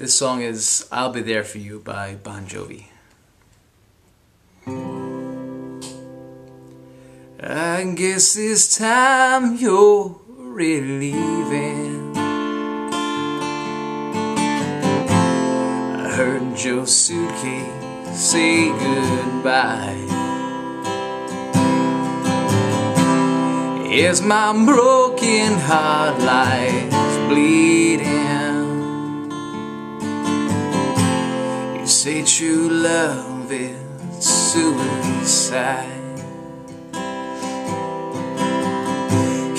This song is I'll Be There For You by Bon Jovi. I guess this time you're really leaving. I heard your suitcase say goodbye. As my broken heart lies bleeding say true love is suicide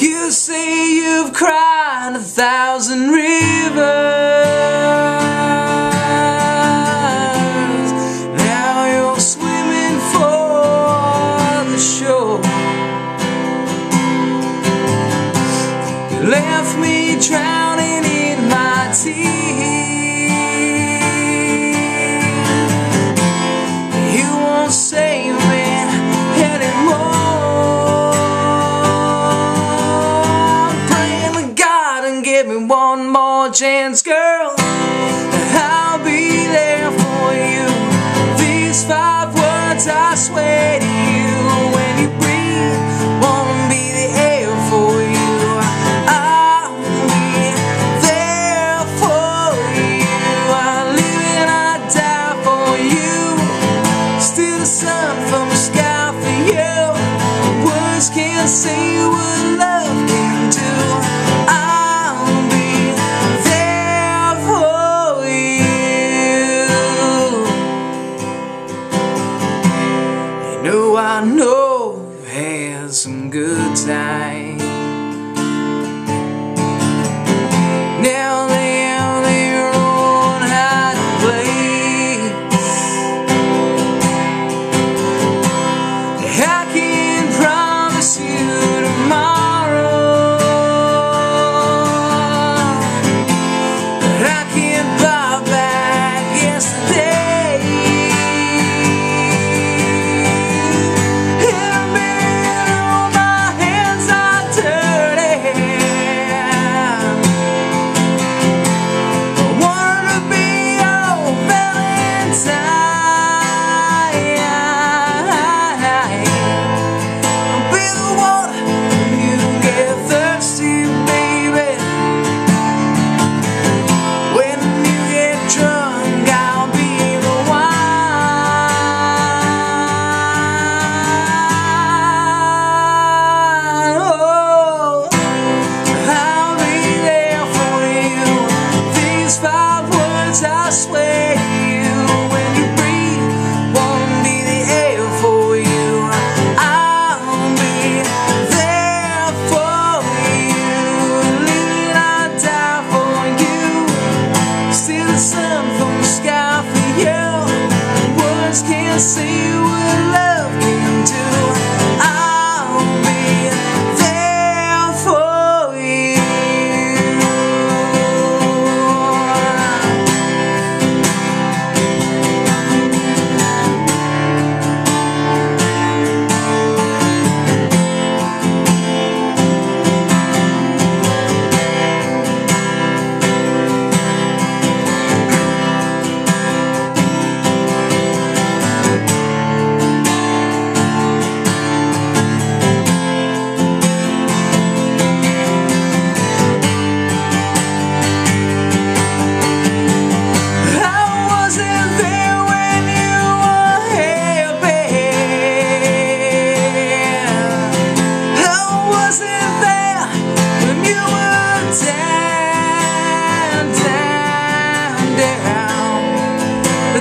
You say you've cried a thousand rivers Now you're swimming for the shore. You left me drowning chance, girl. I'll be there for you. These five words I swear to you when you breathe. Won't be the air for you. I'll be there for you. I live and I die for you. Steal the sun from the sky for you. Words can't say I know say what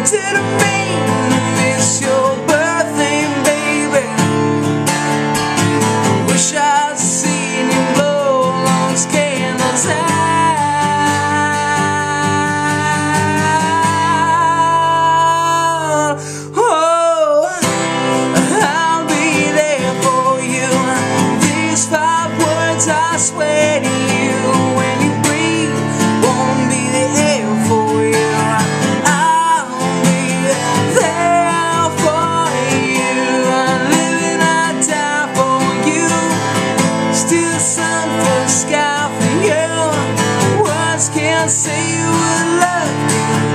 to miss sky for you. Words can't say you would love me.